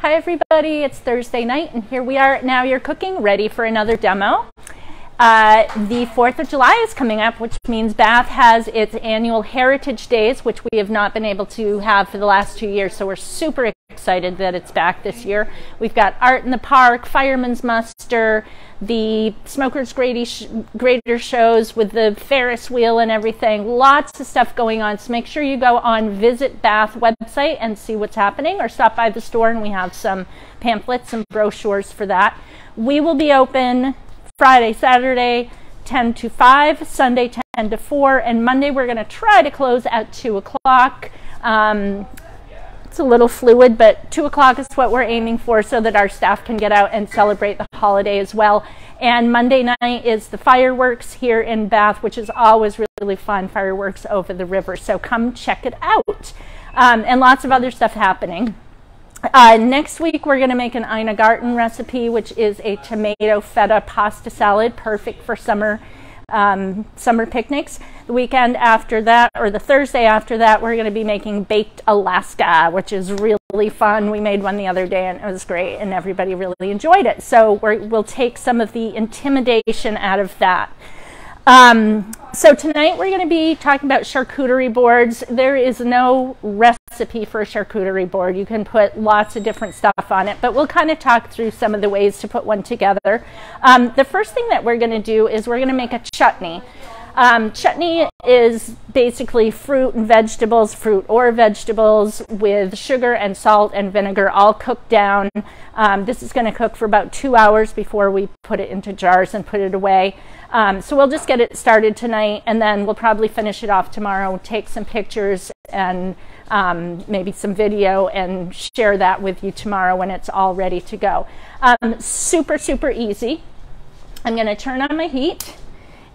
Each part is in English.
Hi everybody, it's Thursday night and here we are now you're cooking ready for another demo. Uh, the 4th of July is coming up, which means Bath has its annual Heritage Days, which we have not been able to have for the last two years. So we're super excited that it's back this year. We've got art in the park, fireman's muster, the Smokey's Greater Shows with the Ferris wheel and everything. Lots of stuff going on. So make sure you go on Visit Bath website and see what's happening, or stop by the store and we have some pamphlets and brochures for that. We will be open Friday, Saturday, 10 to 5, Sunday, 10 to 4, and Monday we're going to try to close at 2 o'clock. Um, it's a little fluid, but 2 o'clock is what we're aiming for so that our staff can get out and celebrate the holiday as well. And Monday night is the fireworks here in Bath, which is always really really fun, fireworks over the river. So come check it out. Um, and lots of other stuff happening. Uh, next week, we're going to make an Ina Garten recipe, which is a tomato feta pasta salad, perfect for summer um, summer picnics. The weekend after that, or the Thursday after that, we're going to be making baked Alaska, which is really fun. We made one the other day and it was great, and everybody really enjoyed it. So we will take some of the intimidation out of that. Um, so tonight we're going to be talking about charcuterie boards. There is no recipe for a charcuterie board. You can put lots of different stuff on it, but we'll kind of talk through some of the ways to put one together. Um, the first thing that we're going to do is we're going to make a chutney. Um, chutney is basically fruit and vegetables, fruit or vegetables with sugar and salt and vinegar all cooked down. Um, this is going to cook for about two hours before we put it into jars and put it away. Um, so we'll just get it started tonight and then we'll probably finish it off tomorrow, take some pictures and um, maybe some video and share that with you tomorrow when it's all ready to go. Um, super, super easy. I'm going to turn on my heat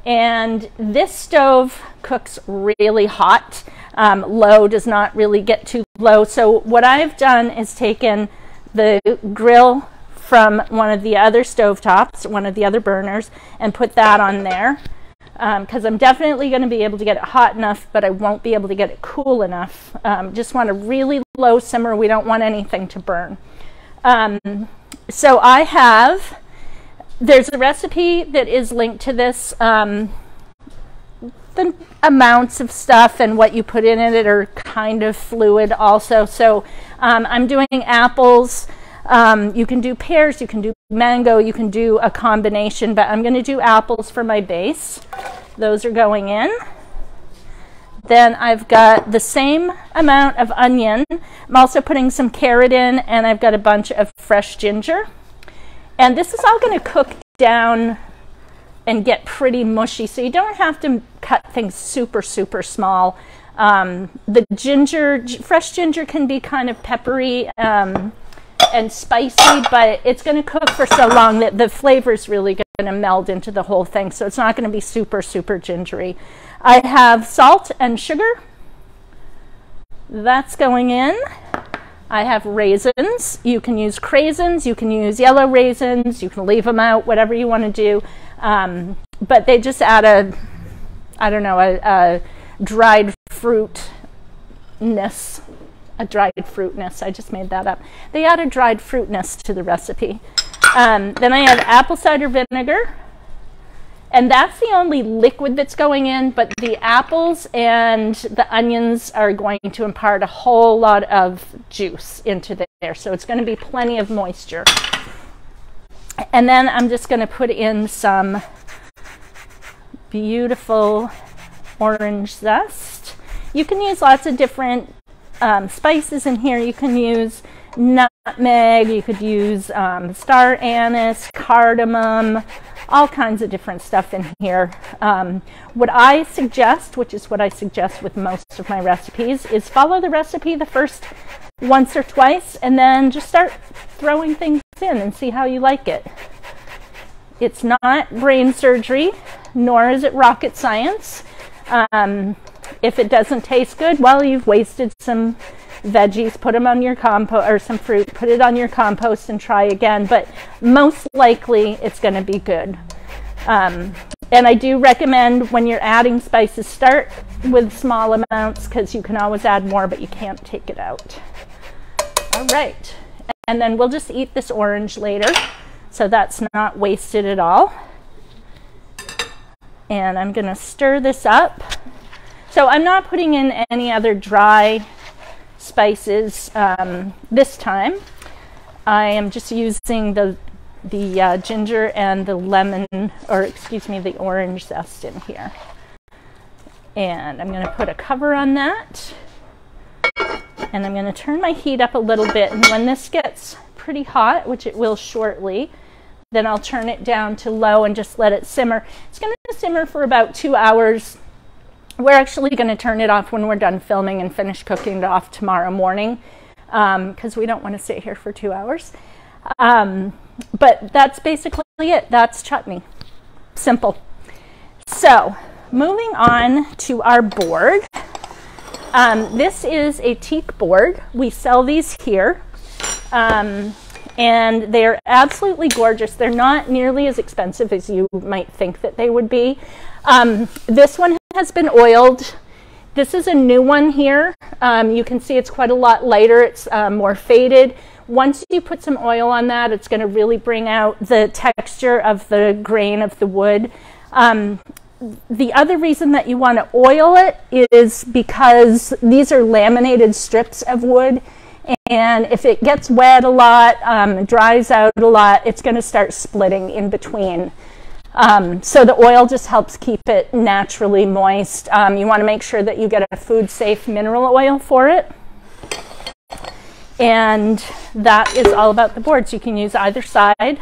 and this stove cooks really hot. Um, low does not really get too low. So what I've done is taken the grill from one of the other stove tops, one of the other burners, and put that on there because um, I'm definitely going to be able to get it hot enough, but I won't be able to get it cool enough. Um, just want a really low simmer. We don't want anything to burn. Um, so I have there's a recipe that is linked to this. Um, the amounts of stuff and what you put in it are kind of fluid also. So um, I'm doing apples. Um, you can do pears, you can do mango, you can do a combination, but I'm going to do apples for my base. Those are going in. Then I've got the same amount of onion. I'm also putting some carrot in, and I've got a bunch of fresh ginger. And this is all going to cook down and get pretty mushy. So you don't have to cut things super, super small. Um, the ginger, fresh ginger can be kind of peppery um, and spicy, but it's going to cook for so long that the flavor is really going to meld into the whole thing. So it's not going to be super, super gingery. I have salt and sugar. That's going in. I have raisins. You can use craisins, you can use yellow raisins, you can leave them out, whatever you want to do. Um, but they just add a, I don't know, a, a dried fruitness. A dried fruitness. I just made that up. They add a dried fruitness to the recipe. Um, then I have apple cider vinegar. And that's the only liquid that's going in, but the apples and the onions are going to impart a whole lot of juice into there. So it's going to be plenty of moisture. And then I'm just going to put in some beautiful orange zest. You can use lots of different um, spices in here. You can use nutmeg, you could use um, star anise, cardamom, all kinds of different stuff in here. Um, what I suggest, which is what I suggest with most of my recipes, is follow the recipe the first once or twice and then just start throwing things in and see how you like it. It's not brain surgery, nor is it rocket science. Um, if it doesn't taste good, well, you've wasted some veggies, put them on your compost or some fruit, put it on your compost and try again. But most likely it's going to be good. Um, and I do recommend when you're adding spices, start with small amounts because you can always add more, but you can't take it out. All right. and then we'll just eat this orange later. So that's not wasted at all. And I'm going to stir this up. So I'm not putting in any other dry spices um, this time. I am just using the the uh, ginger and the lemon, or excuse me, the orange zest in here. And I'm going to put a cover on that. And I'm going to turn my heat up a little bit. And when this gets pretty hot, which it will shortly, then I'll turn it down to low and just let it simmer. It's going to simmer for about two hours. We're actually going to turn it off when we're done filming and finish cooking it off tomorrow morning because um, we don't want to sit here for two hours. Um, but that's basically it. That's chutney. Simple. So, moving on to our board. Um, this is a teak board. We sell these here. Um, and they're absolutely gorgeous. They're not nearly as expensive as you might think that they would be. Um, this one has been oiled. This is a new one here. Um, you can see it's quite a lot lighter. It's uh, more faded. Once you put some oil on that, it's going to really bring out the texture of the grain of the wood. Um, the other reason that you want to oil it is because these are laminated strips of wood. And if it gets wet a lot, um, dries out a lot, it's going to start splitting in between. Um, so the oil just helps keep it naturally moist. Um, you want to make sure that you get a food safe mineral oil for it. And that is all about the boards. You can use either side.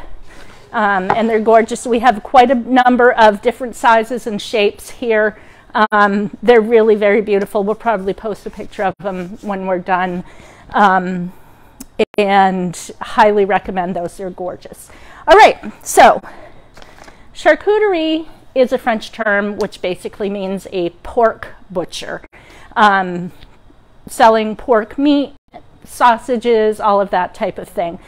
Um, and they're gorgeous. We have quite a number of different sizes and shapes here. Um, they're really very beautiful. We'll probably post a picture of them when we're done. Um, and highly recommend those. They're gorgeous. All right, so charcuterie is a French term which basically means a pork butcher. Um, selling pork meat, sausages, all of that type of thing.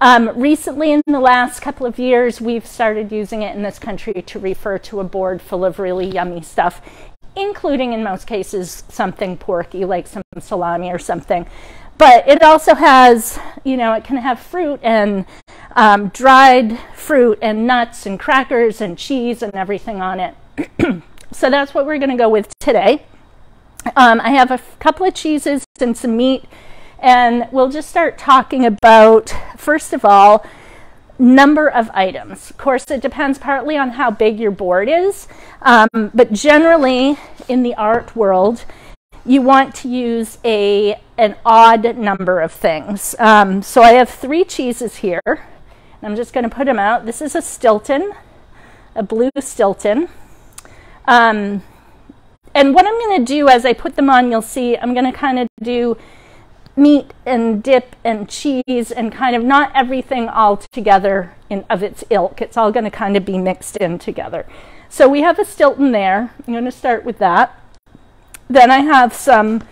Um, recently, in the last couple of years, we've started using it in this country to refer to a board full of really yummy stuff, including in most cases something porky like some salami or something. But it also has, you know, it can have fruit and um, dried fruit and nuts and crackers and cheese and everything on it. so that's what we're going to go with today. Um, I have a couple of cheeses and some meat and we'll just start talking about, first of all, number of items. Of course, it depends partly on how big your board is, um, but generally in the art world, you want to use a an odd number of things. Um, so I have three cheeses here. I'm just going to put them out. This is a Stilton, a blue Stilton. Um, and what I'm going to do as I put them on, you'll see I'm going to kind of do meat and dip and cheese and kind of not everything all together in, of its ilk. It's all going to kind of be mixed in together. So we have a Stilton there. I'm going to start with that. Then I have some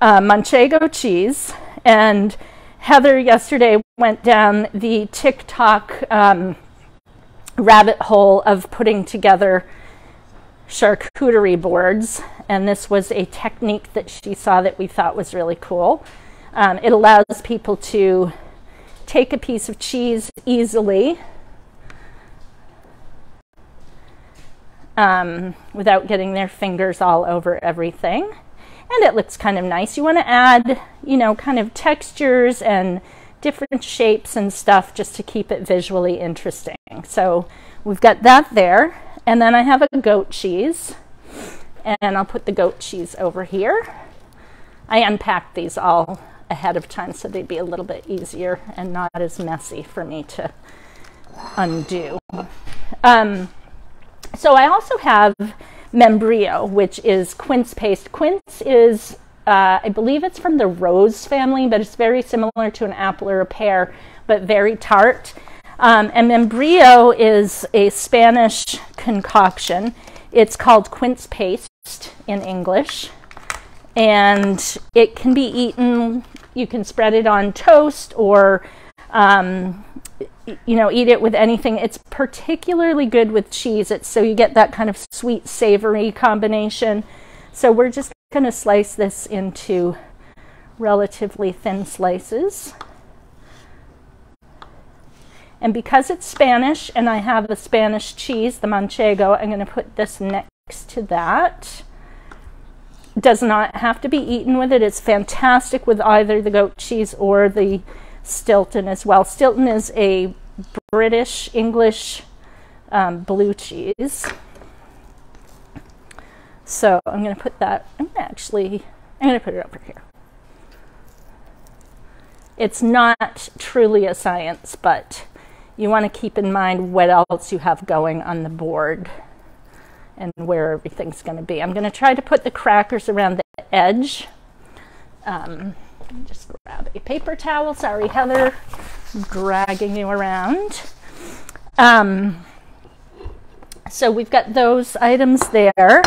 uh, Manchego cheese. And Heather yesterday went down the TikTok um, rabbit hole of putting together charcuterie boards. And this was a technique that she saw that we thought was really cool. Um, it allows people to take a piece of cheese easily um, without getting their fingers all over everything. And it looks kind of nice. You want to add, you know, kind of textures and different shapes and stuff just to keep it visually interesting. So we've got that there. And then I have a goat cheese. And I'll put the goat cheese over here. I unpacked these all ahead of time so they'd be a little bit easier and not as messy for me to undo. Um, so I also have membrillo, which is quince paste. Quince is, uh, I believe it's from the rose family, but it's very similar to an apple or a pear, but very tart. Um, and membrillo is a Spanish concoction. It's called quince paste in English. And it can be eaten you can spread it on toast or um, you know eat it with anything it's particularly good with cheese it's so you get that kind of sweet savory combination so we're just going to slice this into relatively thin slices And because it's Spanish and I have the Spanish cheese, the manchego, I'm going to put this next to that. Does not have to be eaten with it. It's fantastic with either the goat cheese or the Stilton as well. Stilton is a British English um, blue cheese. So I'm going to put that, I'm actually, I'm going to put it over here. It's not truly a science, but you want to keep in mind what else you have going on the board and where everything's going to be. I'm going to try to put the crackers around the edge. Um, just grab a paper towel. Sorry, Heather, I'm dragging you around. Um, so we've got those items there.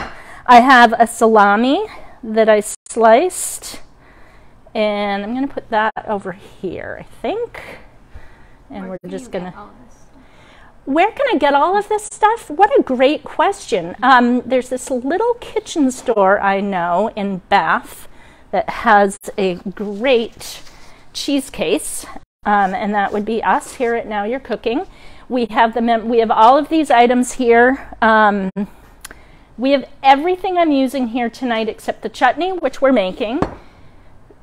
I have a salami that I sliced, and I'm going to put that over here, I think. And Where we're just going to. Where can I get all of this stuff? What a great question. Um, there's this little kitchen store I know in Bath that has a great cheese case, um, and that would be us here at Now You're Cooking. We have the we have all of these items here. Um, we have everything I'm using here tonight except the chutney, which we're making,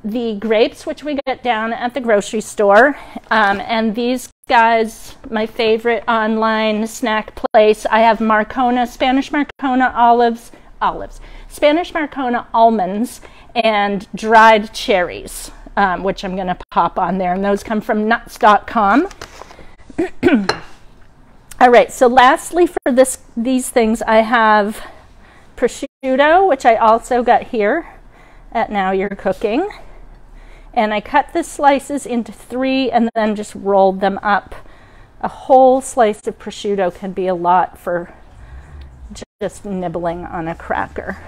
the grapes, which we get down at the grocery store, um, and these guys, my favorite online snack place. I have Marcona, Spanish Marcona olives, olives, Spanish Marcona almonds, and dried cherries, um, which I'm going to pop on there. And those come from nuts.com. All right, so lastly for this these things, I have prosciutto, which I also got here at Now You're Cooking. And I cut the slices into three and then just rolled them up. A whole slice of prosciutto can be a lot for just nibbling on a cracker.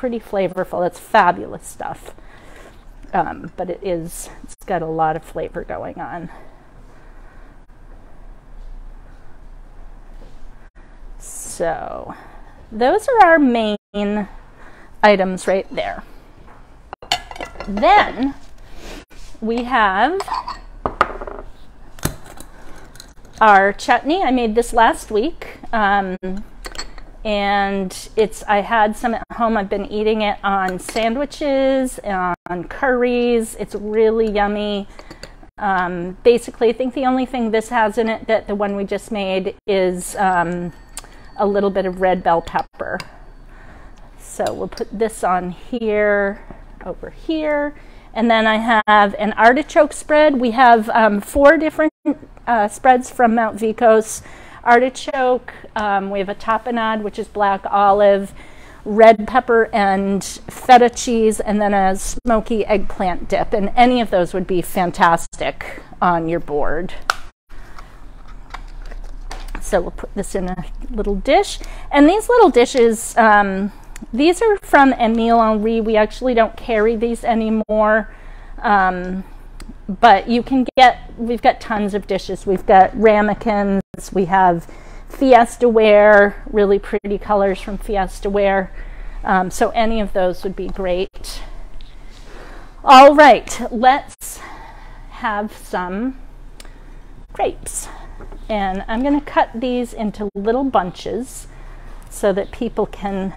Pretty flavorful. It's fabulous stuff. Um, but it is, it's got a lot of flavor going on. So those are our main items right there. Then we have our chutney. I made this last week. Um, and it's I had some at home. I've been eating it on sandwiches, on curries. It's really yummy. Um, basically, I think the only thing this has in it that the one we just made is um, a little bit of red bell pepper. So we'll put this on here, over here. And then I have an artichoke spread. We have um, four different uh, spreads from Mount Vikos. Artichoke, um, we have a tapenade, which is black olive, red pepper and feta cheese, and then a smoky eggplant dip. And any of those would be fantastic on your board. So we'll put this in a little dish. And these little dishes, um, these are from Emile Henry. We actually don't carry these anymore. Um, but you can get, we've got tons of dishes. We've got ramekins, we have Fiesta ware, really pretty colors from Fiesta ware. Um, so any of those would be great. All right, let's have some grapes. And I'm going to cut these into little bunches so that people can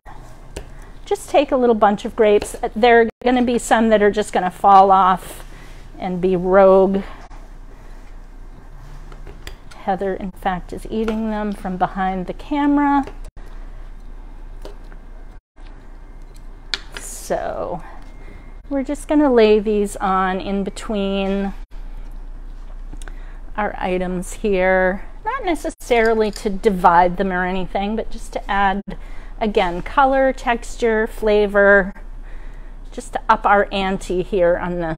just take a little bunch of grapes. There are going to be some that are just going to fall off and be rogue. Heather, in fact, is eating them from behind the camera. So we're just going to lay these on in between our items here. Not necessarily to divide them or anything, but just to add, again, color, texture, flavor, just to up our ante here on the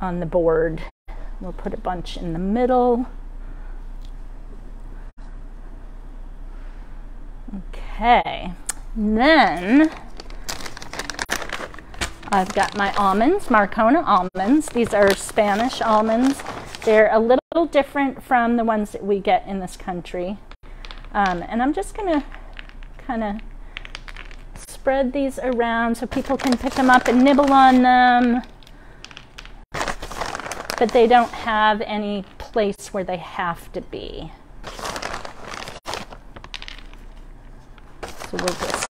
on the board. We'll put a bunch in the middle. Okay, then I've got my almonds, Marcona almonds. These are Spanish almonds. They're a little different from the ones that we get in this country. Um, and I'm just to kind of spread these around so people can pick them up and nibble on them. But they don't have any place where they have to be. So we'll just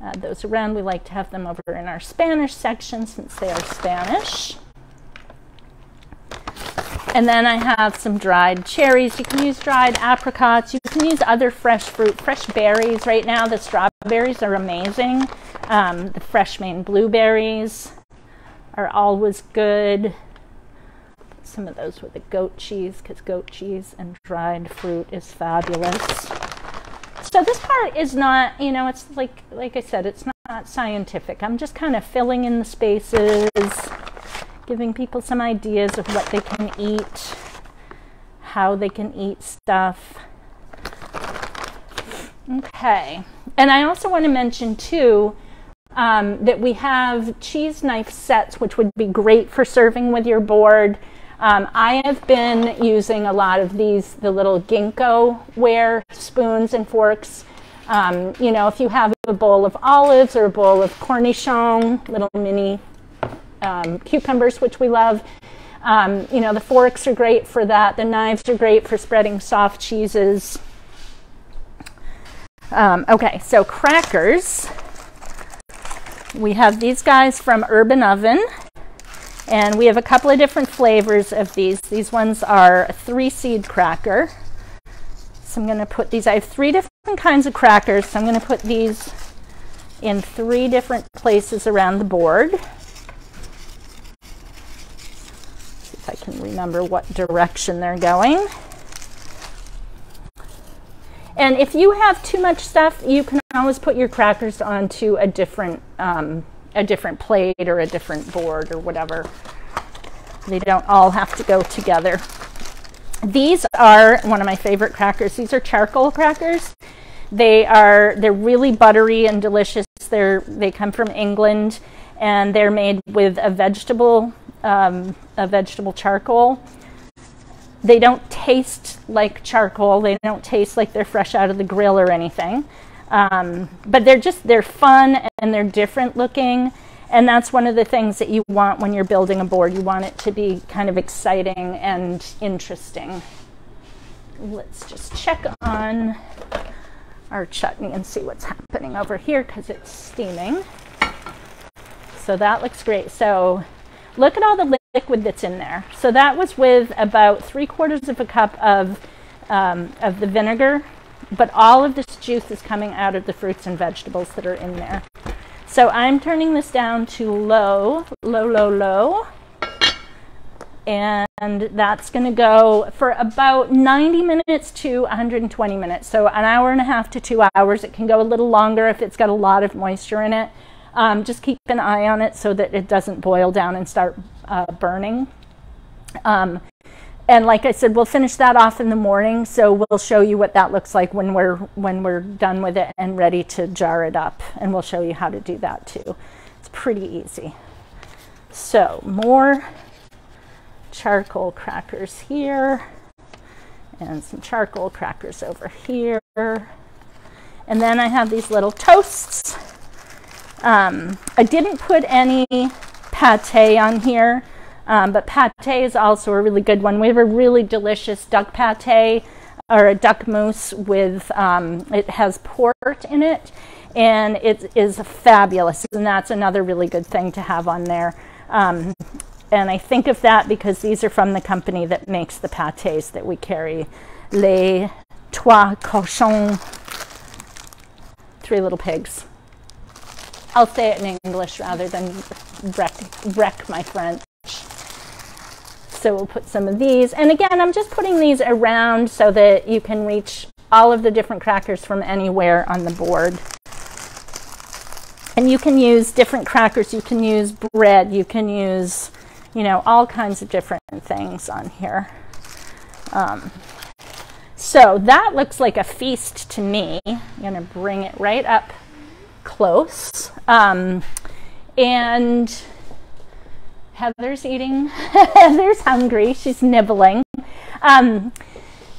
add those around. We like to have them over in our Spanish section since they are Spanish. And then I have some dried cherries. You can use dried apricots. You can use other fresh fruit, fresh berries. Right now, the strawberries are amazing. Um, the fresh Maine blueberries are always good. Some of those with the goat cheese, because goat cheese and dried fruit is fabulous. So this part is not, you know, it's like, like I said, it's not scientific. I'm just kind of filling in the spaces giving people some ideas of what they can eat, how they can eat stuff. Okay, and I also want to mention too um, that we have cheese knife sets, which would be great for serving with your board. Um, I have been using a lot of these, the little ginkgo ware spoons and forks. Um, you know, if you have a bowl of olives or a bowl of cornichon, little mini um, cucumbers, which we love. Um, you know, the forks are great for that. The knives are great for spreading soft cheeses. Um, okay, so crackers. We have these guys from Urban Oven. And we have a couple of different flavors of these. These ones are a three seed cracker. So I'm going to put these, I have three different kinds of crackers. So I'm going to put these in three different places around the board. See if I can remember what direction they're going. And if you have too much stuff, you can always put your crackers onto a different, um, a different plate or a different board or whatever. They don't all have to go together. These are one of my favorite crackers. These are charcoal crackers. They are they're really buttery and delicious. They're they come from England and they're made with a vegetable um, a vegetable charcoal. They don't taste like charcoal. They don't taste like they're fresh out of the grill or anything. Um, but they're just, they're fun and they're different looking. And that's one of the things that you want when you're building a board. You want it to be kind of exciting and interesting. Let's just check on our chutney and see what's happening over here because it's steaming. So that looks great. So Look at all the liquid that's in there. So that was with about three quarters of a cup of, um, of the vinegar, but all of this juice is coming out of the fruits and vegetables that are in there. So I'm turning this down to low, low, low, low. And that's going to go for about 90 minutes to 120 minutes. So an hour and a half to two hours. It can go a little longer if it's got a lot of moisture in it. Um, just keep an eye on it so that it doesn't boil down and start uh, burning. Um, and like I said, we'll finish that off in the morning. So we'll show you what that looks like when we're when we're done with it and ready to jar it up. And we'll show you how to do that too. It's pretty easy. So more charcoal crackers here and some charcoal crackers over here. And then I have these little toasts. Um, I didn't put any pate on here, um, but pate is also a really good one. We have a really delicious duck pate or a duck mousse with, um, it has port in it and it is fabulous. And that's another really good thing to have on there. Um, and I think of that because these are from the company that makes the pates that we carry. Les Trois Cochons, Three Little Pigs. I'll say it in English rather than wreck, wreck my French. So we'll put some of these. And again, I'm just putting these around so that you can reach all of the different crackers from anywhere on the board. And you can use different crackers. You can use bread. You can use, you know, all kinds of different things on here. Um, so that looks like a feast to me. I'm going to bring it right up close. Um, and Heather's eating. Heather's hungry. She's nibbling. Um,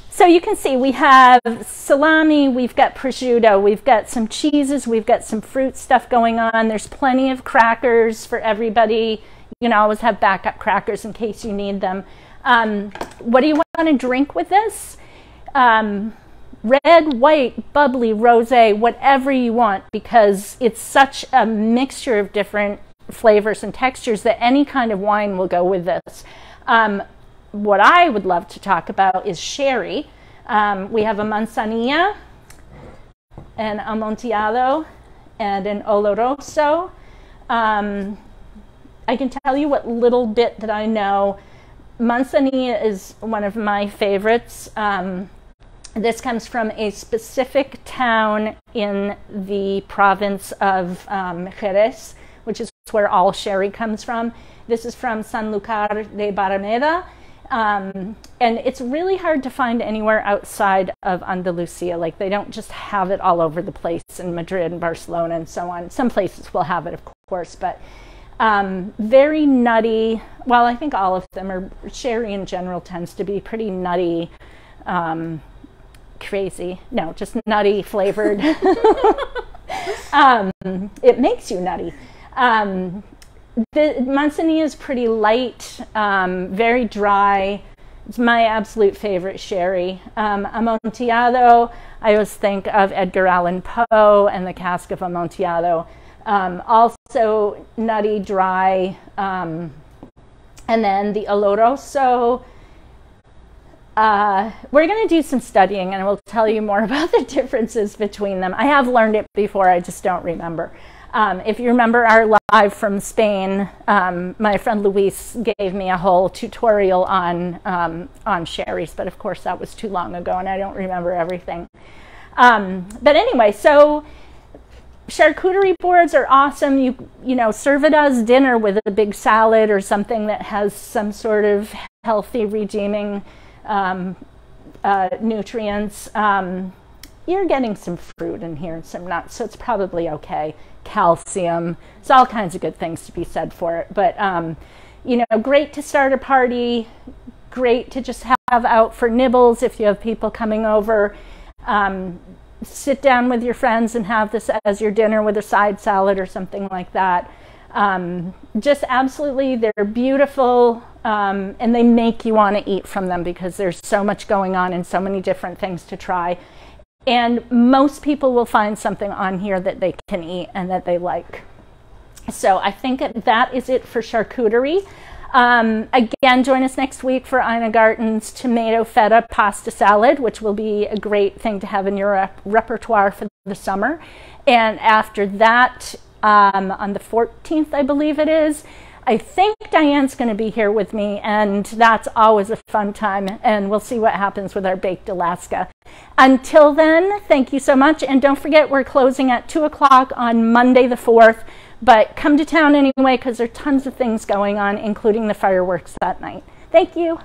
so you can see we have salami, we've got prosciutto, we've got some cheeses, we've got some fruit stuff going on. There's plenty of crackers for everybody. you can always have backup crackers in case you need them. Um, what do you want to drink with this? Um, red, white, bubbly, rosé, whatever you want, because it's such a mixture of different flavors and textures that any kind of wine will go with this. Um, what I would love to talk about is sherry. Um, we have a manzanilla, an amontillado, and an oloroso. Um, I can tell you what little bit that I know. Manzanilla is one of my favorites. Um, this comes from a specific town in the province of um, Jerez, which is where all sherry comes from. This is from Sanlúcar de Barrameda. Um, and it's really hard to find anywhere outside of Andalusia. Like they don't just have it all over the place in Madrid and Barcelona and so on. Some places will have it, of course, but um, very nutty. Well, I think all of them are. Sherry in general tends to be pretty nutty. Um, crazy. No, just nutty flavored. um, it makes you nutty. Um, the Manzanilla is pretty light, um, very dry. It's my absolute favorite sherry. Um, Amontillado, I always think of Edgar Allan Poe and the cask of Amontillado. Um, also nutty, dry. Um, and then the Oloroso, uh, we're going to do some studying and we'll tell you more about the differences between them. I have learned it before, I just don't remember. Um, if you remember our live from Spain, um, my friend Luis gave me a whole tutorial on, um, on sherries, but of course that was too long ago and I don't remember everything. Um, but anyway, so charcuterie boards are awesome. You, you know, serve it as dinner with a big salad or something that has some sort of healthy, redeeming um, uh, nutrients. You're getting some fruit in here and some nuts, so it's probably okay. Calcium, it's all kinds of good things to be said for it. But, um, you know, great to start a party, great to just have out for nibbles if you have people coming over. Um, sit down with your friends and have this as your dinner with a side salad or something like that. Um, just absolutely, they're beautiful um, and they make you want to eat from them because there's so much going on and so many different things to try. And most people will find something on here that they can eat and that they like. So I think that is it for charcuterie. Um, again, join us next week for Ina Garten's tomato feta pasta salad, which will be a great thing to have in your rep repertoire for the summer. And after that, um, on the 14th, I believe it is, I think Diane's going to be here with me, and that's always a fun time, and we'll see what happens with our Baked Alaska. Until then, thank you so much, and don't forget we're closing at 2 o'clock on Monday the 4th, but come to town anyway because there are tons of things going on, including the fireworks that night. Thank you.